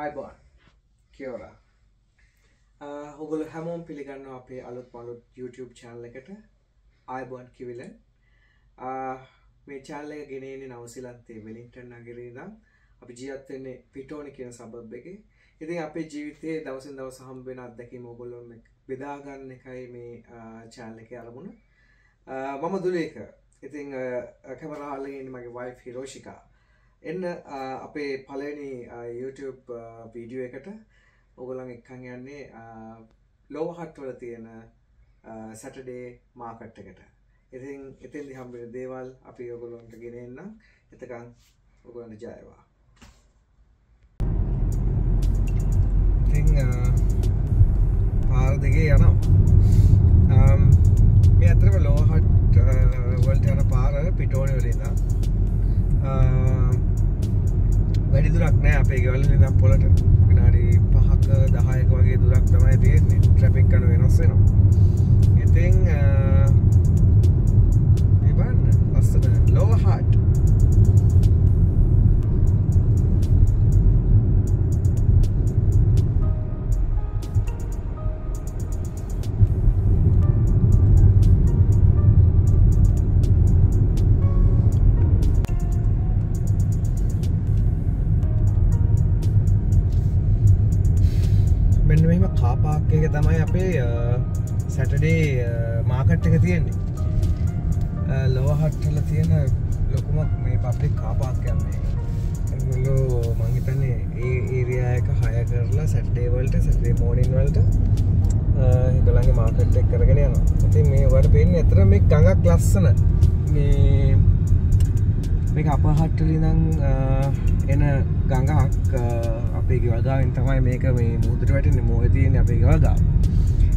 අයිබෝන් කියෝර හොගොල හැමෝම් පිළිගන්න අපේ අලුත් පලුත් YouTube චානල එකට. අයිබෝන් කිවිල මේ චාල්ල එක ගෙනන්නේ නවසිලත්තේ වෙලින්ටන් නගරීදම් අපි ජීවත්වන්නේ පිටෝනි කියන සබබ් එක. ඉතින් අපේ ජීවිතයේ දවසින් දව සහම් වෙන අත්දැකීම ඔගොල්ලොම බෙදාගන්න එකයි මේ චාල්ල එක අරමුණ. මම දුලේක. ඉතිං කැමරහල්ලගෙන මගේ වයි හිරෝෂිකා. එන්න අපේ පලනි YouTube වීඩියෝ එකට. ඔගොලන් එක්කං යන්නේ ලෝහට්වල තියෙන සැටඩේ මාකට් එකට. ඉතින් එතින් දිහම්බෙන දේවල් අපි ඔගොලොන්ට ගෙනෙන්නම් එතකං ඔගොලන්ට ජයවා. පාර දෙගේ යනවා. මේ ඇතරම ලෝහට් වලට යන පාර පිටෝනි වලින්දා වැඩි දුරක් නෑ අපේ ගෙවල් ඉඳන් පොළට. විනාඩි 5ක 10ක වගේ දුරක් තමයි තියෙන්නේ. ට්‍රැෆික් කන වෙනස් වෙනවා. ඉතින් මේ බලන්න. ලස්සන ලෝව හාට් එක තමයි අපේ සැටඩේ මාකට් එක තියෙන්නේ. ලොවහට්ටල තියෙන ලොකුමක් මේ පබ්ලික් කාපාක් යන්නේ. ගොල්ලෝ මංහිතන්නේ ඒ ඒරයායක හය කරලා සැට්ඩේවල්ට සැටේ මෝනින් වලට ගොලගේ මාකට් එක් කරගෙන යන ඇති මේ වට පෙන් ඇතර මේ ගඟක් ලස්සන. මේ මේ අපහට්ටලිනං එන ගඟක් අපේ ගෙවල්ගාවෙන් තමයි මේක මේ මුදට වැටෙන මෝහ තියෙන අපේ ගෙවල්ගා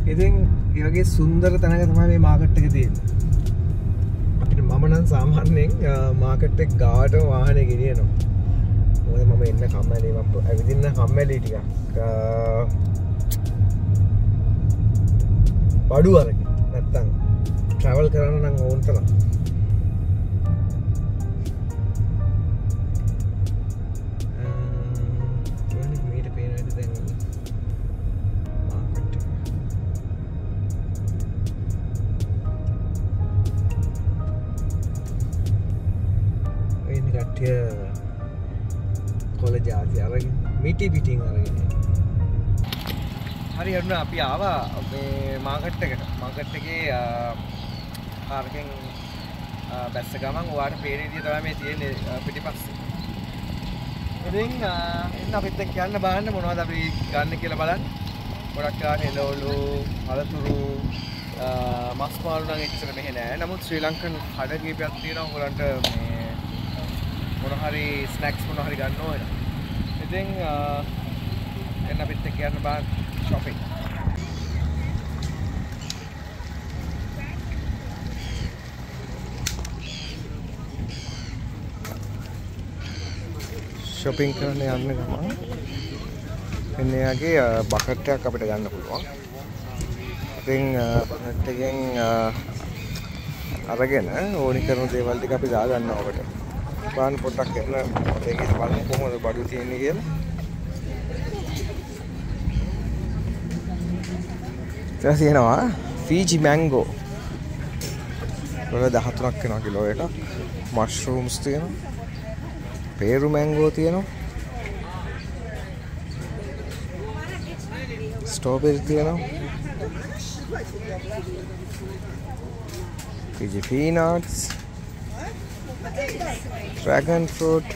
ඉතින් ඒගේ සුන්දර තැනක තමයි මේ මාකට් එක තියෙන අපිට මමනන් සාමාන්‍යයෙන් මාකට්ටෙක් ගාට වාහනය ගෙනියනවා. මොද මම එන්න කම්මැලි ඇවිදින්න කම්මැලි ටික බඩු අරග නැත්තං ට්‍රවල් කරන්න නම් ඔවුන්තලා කට්ටිය මිටි පිටිං අරගෙන. හරි අරුණ අපි ආවා. මාකට් එකට. මාකට් එකේ කාර්කෙන් බැස්ස ගමන් වාට පේරේදිය තමයි මේ තියෙන්නේ පිටිපස්සේ. ඉතින් එන්න අපිත් එක්ක යන්න බලන්න මොනවද අපි ගන්න කියලා බලන්න. ගොඩක් කාට එළවලු අලතුරු මස් මාළු නම් එච්චර මෙහෙ නෑ. නමුත් ශ්‍රී ලංකන් කඩ කීපයක් තියෙනවා. ඔයගලන්ට මේ මොන හරි ස්නැක්ස් මොන හරි ගන්න ඕන. ඉතින් එන්න අපිත් එක්ක යන්න බලන්න shopping. shopping කරන්න යන්න ගමන් මෙන්න එයාගේ බකට් එකක් අපිට ගන්න පුළුවන්. ඉතින් බකට් එකෙන් අරගෙන ඕනි කරන දේවල් ටික අපි දාගන්නවා ඔබට. බලන්න පොඩ්ඩක් එන්න ඒක බලමු කොහොමද බඩු තියෙන්නේ කියලා. ඊට තියෙනවා ෆීජි මැංගෝ. වල 13ක් වෙනවා කිලෝ එකක්. මෂ්රූම්ස් තියෙනවා. පේරු මැංගෝ තියෙනවා. ස්ට්‍රෝබෙරි තියෙනවා. Fiji peanuts ඩ්‍රැගන් ෆෘට්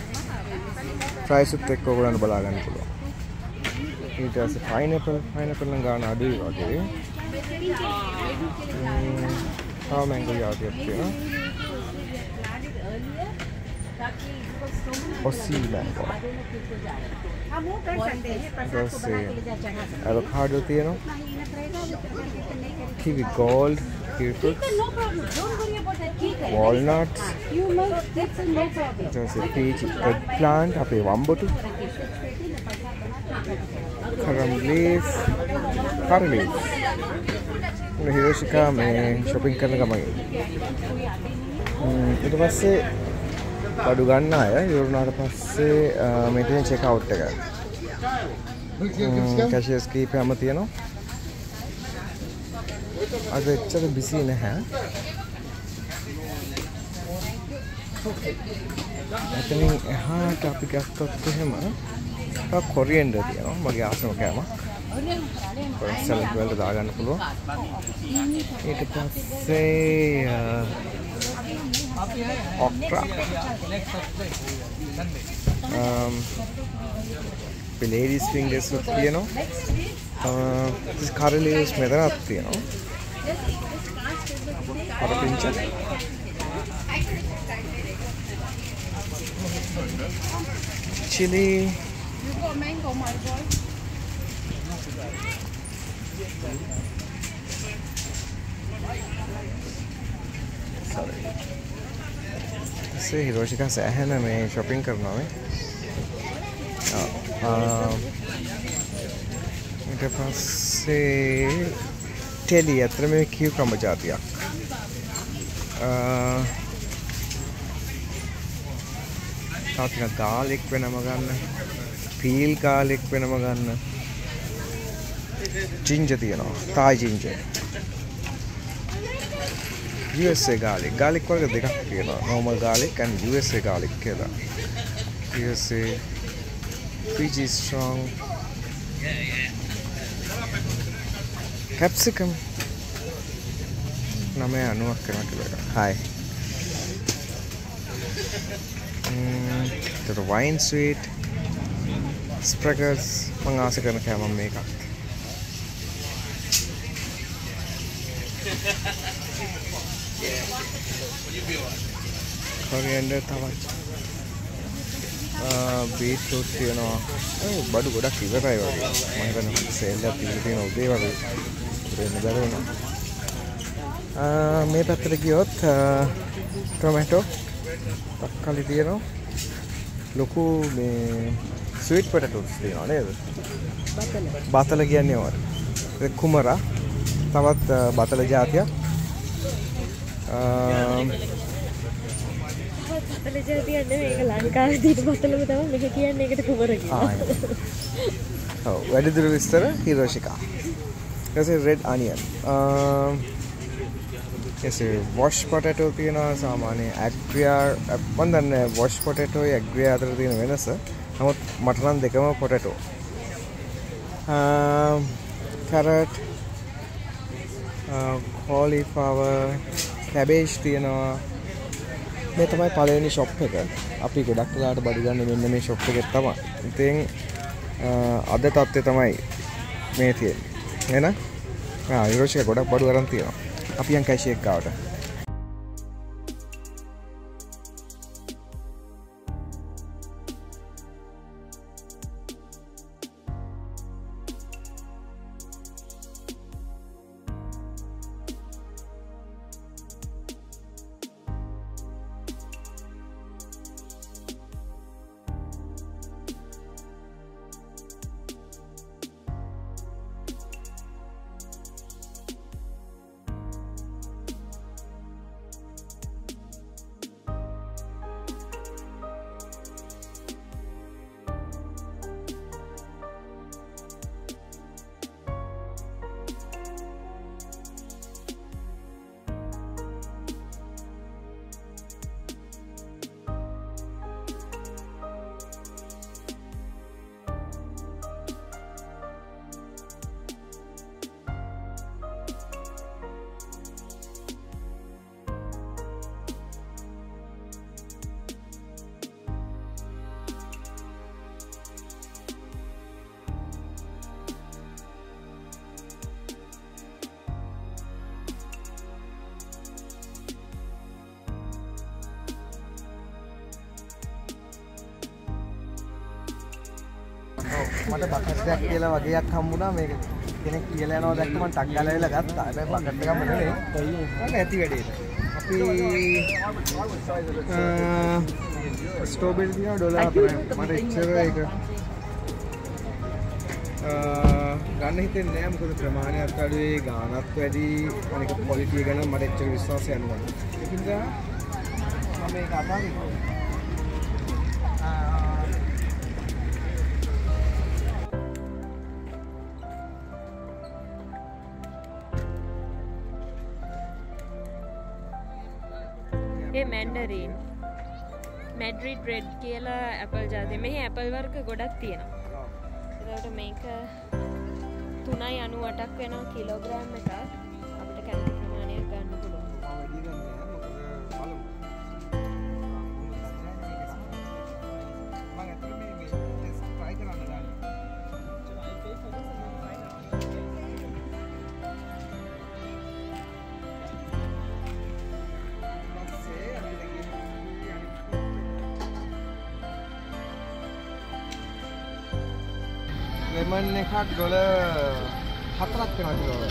ප්‍රයිසුත් එක්ක ඔයගොල්ලන්ට බලා ගන්න පුළුවන්. ඊට පස්සේ පයිනැපල් පයිනැපල් නම් ගන්න අඩුයි වගේ. තව මැංගෝ යාතියක් තියෙනවා. Aussie mango. ඇවකාඩෝ තියෙනවා. Kiwi gold kiwi fruits. walnuts. ඊට පස්සේ peach eggplant අපේ වම්බොටු. කරම් leaf curry leaf උන හිරෝෂිකා මේ shopping කරන ගමන්. ඊට පස්සේ බඩු ගන්න අය. ඉවරුනාට පස්සේ මේ තියෙන check out එක කැශස් කීපයම තියෙනවා අද එච්චර බිසි නැහැ. එතනින් එහාට අපි ගත්තොත් එහෙම කොරියෙන්ඩ තියෙනවා. මගේ ආසම කෑමක් සැලක් වලට දාගන්න පුළුවන්. ඊට පස්සේ ඔක්ට්‍රා ලේඩිස් ෆින්ගර්ස් තියෙනවා. කරලීස් මෙතනත් තියෙනවා. හරපිංච chili You got mango, my boy. සේ හිරෝෂික සෑහෙන මේ ශොපින් කරනවා මේ ඊට පස්සේ ටෙලි ඇතර මේ කියව ක්‍රම ජාතියක්. තාතින ගාලෙක් වෙනම ගන්න පීල් කාලෙක් වෙනම ගන්න. ජිංජ තියෙනවා තායි ජිංජ USA garlic garlic වර්ග දෙකක් තියෙනවා. Normal garlic and USA garlic කියලා. USA Fiji strong. Capsicum නමය අනුවක් කරන කියලා. හයි තට වයින් ස්වීට් ස්ප්‍රකර්ස් මං ආස කරන කෑමම් මේකක්. කොරියන්ඩර් තවත් Uh, බීට්රූට් තියෙනවා. බඩු ගොඩක් ඉවරයි වගේ. මම හිතන්නේ සේල් එකක් තියලා තියෙන උදේ වගේ. වෙන්න බැරි වුණා uh, මේ පැත්තට ගියොත් uh, ටොමැටෝ තක්කාලි තියෙනවා. ලොකු මේ ස්වීට් පොටැටෝස් තියෙනවා නේද? බතල කියන්නේ ඔයාලට කුමරා. තවත් බතල జాතියක් බතල ජාතියක් නෙමෙයි ඒක ලංකාවේ තියෙන බතලම තමයි මෙහෙ කියන්නේ ඒකට කුමර කියලා. ඔව් වැඩිදුර විස්තර හිරෝෂිකා. ඊට රෙඩ් අනියන්. එසේ වොෂ් පොටැටෝ තියෙනවා සාමාන්‍ය ඇග්‍රියා මම දන්නේ වොෂ් පොටැටෝ ඇග්‍රියා අතර තියෙන වෙනස. නමුත් මට නම් දෙකම පොටැටෝ. කැරට් කෝලිෆ්ලවර් කැබේජ් තියෙනවා මේ තමයි පළවෙනි ෂොප් එක. අපි ගොඩක් වෙලාවට බඩු ගන්න මෙන්න මේ ෂොප් එකේ තමයි. ඉතින් අද තත්ත්වය තමයි මේ තියෙන්නේ. එහෙනම් ආ ඉරෝෂික ගොඩක් බඩු අරන් තියෙනවා. අපි යන් කැෂි මට බකට් එකක් කියලා වගේක් හම්බුණා මේක කෙනෙක් කියලා යනවා දැක්ක මම ටක් ගාලා වෙලා ගත්තා. හැබැයි බකට් එකම නෙවෙයි. මම ඇති වැඩේට. අපි ස්ට්‍රෝබෙරි දිනා ඩොලර් හතරයි. මට එච්චර ඒක ගන්න හිතෙන්නේ නෑ මොකද ප්‍රමාණයත් අඩුයි ගාණත් වැඩි අනික ක්වොලිටි ගැන මට එච්චර විශ්වාසයක් නෑ. ඒක නිසා මම මේක අතාරිනවා. වගේ මැන්ඩරීන්. මැඩරිඩ් රෙඩ් කියලා ඇපල් ජාති මෙහි ඇපල් වර්ග ගොඩක් තියෙනවා. එතට මේක තුනයි අනු වටක් වෙනවා කිලෝග්‍රෑම් එක ලෙමන් එකක් ඩොල හතරක් වෙනවා කිලෝ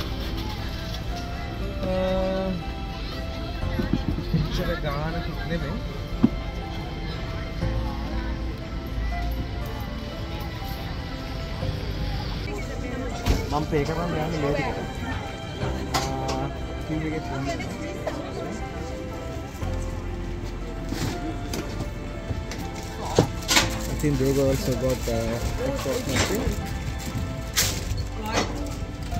එච්චර ගානකුත් නෙමෙයි. මම පේ කරන්න යන්නේ මේ ටිකට ආ කිව් එකේ තියෙන්නේ I think they also got uh, export machine.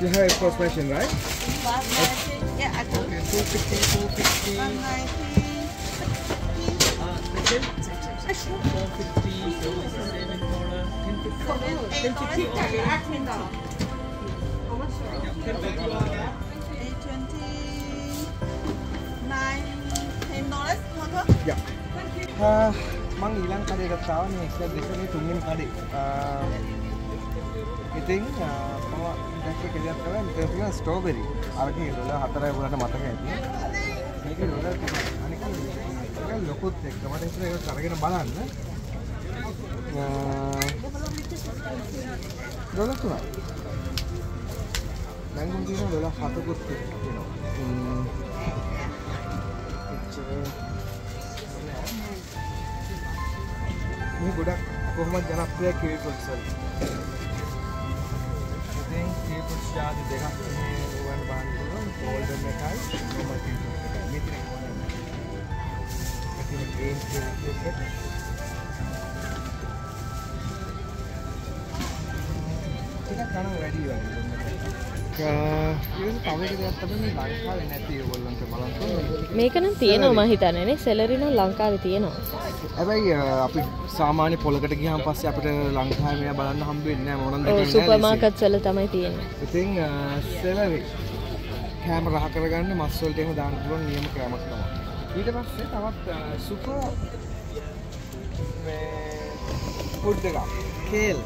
You have a first machine, right? First machine, yeah, I do. Okay, 250, 250. 190. Uh, second? Second. 450, 7 dollar, 1050. 1050, okay. 8 dollar. How much? 1050 dollar. 820, 9, 10 dollars, Motor? Yeah. Thank you. Uh, mang ilang kali kat sawah ni, saya biasanya tunggu kali. Uh, මේකේ dollar තුනයි. අනික ඒක ලොකුත් එක්ක මට හිතුණා ඒක අරගෙන බලන්න. Uh, ඩොලර් තුනයි. දැන් මම කියනවා ඩොලර් 7කුත් තියෙනවා. ම්ම්. එච්චර මේ ගොඩක් කොහොමත් ජනප්‍රිය කිවි පොට්ස් වල. ඉතින් කිවි පොට්ස් ජාති දෙකක් මේ වන් බාන්න පුළුවන් ගෝල්ඩන් එකයි කොහොමද කියන්නේ. මෙතන ගෝල්ඩන්. මෙතන ග්‍රීන් කිවි පොට්. ටිකක් ගණන් වැඩි වගේ. ඊට තව එක දෙයක් තමයි මේ ලංකාවේ නැති ඒගොල්ලන්ට බලන්න මේකනම් තියෙනවා මහිතනනේ සෙලරිනම් ලංකාවේ තියෙනවා හැබැයි අ, අපි සාමාන්‍ය පොලකට ගියහම පස්සේ අපිට ලංකාවේ මේවා බලන්න හම්බ වෙන්නේ නැහැ මොනන්ද ඔව් සුපර් මාකට් වල තමයි තියෙන්නේ. ඉතින් සෙලරි කෑම රහ කරගන්න මස් වලට එහෙම දාන්න පුළුවන් නියම කෑමක් තමයි. ඊට පස්සේ තවත් සුපර් මේ ෆුඩ් එකක්. කේල්.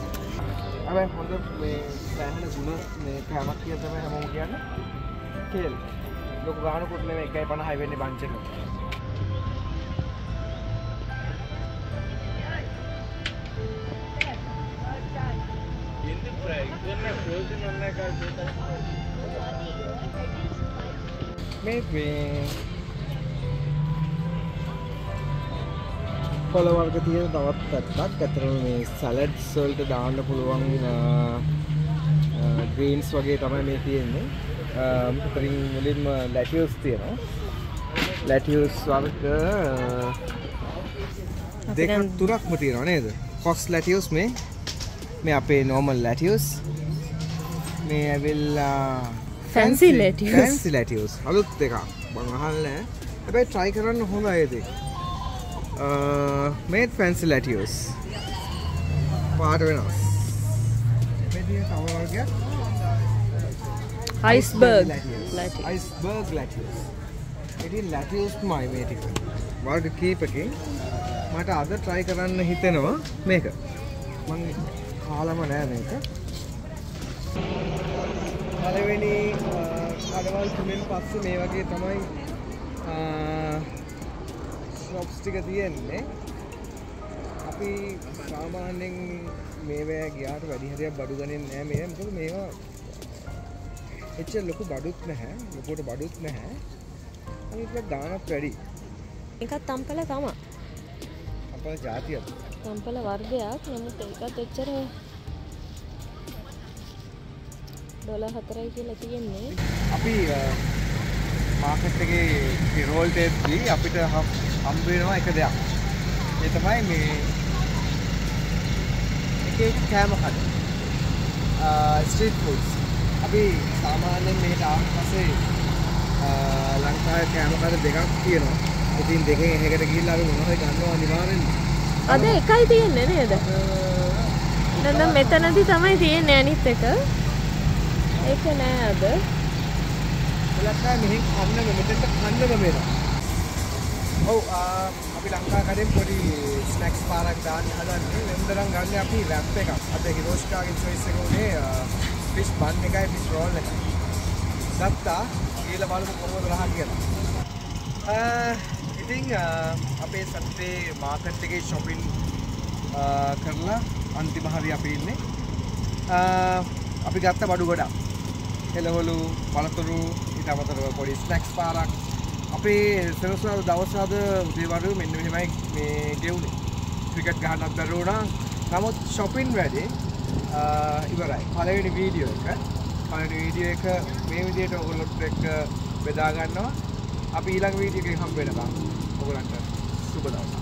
හැබැයි හොඳ මේ සෑහෙන ගුණ මේ කෑමක් කියලා තමයි හැමෝම කියන්නේ. කේල්. ලොකු ගානකුත් නෙමෙයි 1.50 වෙන්නේ බංච් එක මේ පොළ වර්ග තියෙන තවත් පැත්තක්. ඇතරම මේ සැලඩ්ස් වලට දාන්න පුළුවන් ග්‍රීන්ස් වගේ තමයි මේ තියෙන්නේ. ඉතින් මුලින්ම ලැටියස් තියෙනවා. ලැටියස් වර්ග දෙකක් තුනක්ම තියෙනවා නේද? කොස් ලැටියස් මේ. මේ අපේ නෝමල් ලැටියස් මේ ඇවිල්ලා. ෆැන්සි ලැටියස් අලුත් එකක් බං අහන්න හැබැයි ට්‍රයි කරන්න හොඳ අයද මේත් ෆැන්සි ලැටියස් පාට වෙනස් අයිස්බර්ග් අයිස්බර්ග් ලැටියස් ඉතින් ලැටියස් මයි මේ ටික. වර්ග කීපකින් මට අද ට්‍රයි කරන්න හිතෙනවා මේක. මං කාලම නෑ මේක පළවෙනි කඩවල් තුනෙන් පස්සේ මේ වගේ තමයි ශොප්ස් ටික තියෙන්නේ. අපි සාමාන්‍යයෙන් මේවැ ගියාට වැඩි හරියක් බඩු ගන්නේ නැහැ මේ මොකද මේවා එච්චර ලොකු බඩුත් නැහැ. ලොකුවට බඩුත් නැහැ. අනිත් ගාණක් වැඩි. එකත් තම්පල තමා අපේ ජාතියක්. තම්පල වර්ගයක්. නමුත් ඒකත් එච්චර ඩොල හතරයි කියලා තියෙන්නේ අපි මාකට් එකේ පිරෝල්ට එද්දී අපිට හම්- හම්බ වෙනවා එක දෙයක්. ඒ තමයි මේ එක කෑම කඩ. Street foods. අපි සාමාන්‍යයෙන් මේකට ආවට පස්සේ අ, ලංකාවේ කෑම කඩ දෙකක් තියෙනවා. ඉතින් ගිහිල්ලා අපි මොනවා හරි ගන්නවා අනිවාර්යෙන්ම. අද එකයි තියෙන්නේ නේද නැත්නම් මෙතනදි තමයි තියෙන්නේ අනිත් එක ඒක නෑ අද ලක්කා මෙහෙන් කන්නම මෙතෙන්ට කන්නම වෙනවා. ඔව් ආ, අපි ලංකා කඩෙන් පොඩි ස්නැක්ස් පාරක් දාන්න හදන්නේ. වෙනදනම් ගන්න අපි රැප් එකක්. අද හිරෝෂ්කාගේ choice එක උනේ ෆිෂ් බන් එකයි ෆිෂ් රෝල් එකයි. ගත්තා. කියලා බලමු කොහොමද රහ කියලා. ආ, ඉතින් ආ, අපේ සත්‍යේ මාකට් එකේ shopping ආ, කරලා අන්තිම හරි අපි ඉන්නේ. ආ, අපි ගත්ත බඩු ගොඩක්. එළවලු පළතුරු ඊට අමතරව පොඩි ස්නැක්ස් පාරක්. අපේ සෙනසුරාදා දවස් අද උදේවරු මෙන්න මෙහෙමයි මේ ගෙවුනේ. ක්‍රිකට් ගහන්නත් බැරි වුණා නමුත් shopping වැඩේ අ, ඉවරයි. පළවෙනි වීඩියෝ එක. පළවෙනි වීඩියෝ එක මේ විදිහට ඔයගොල්ලොත් එක්ක බෙදා ගන්නවා. අපි ඊළඟ වීඩියෝ එකේ හම්බ වෙනකම් ඔයගොල්ලන්ට සුබ දවසක්.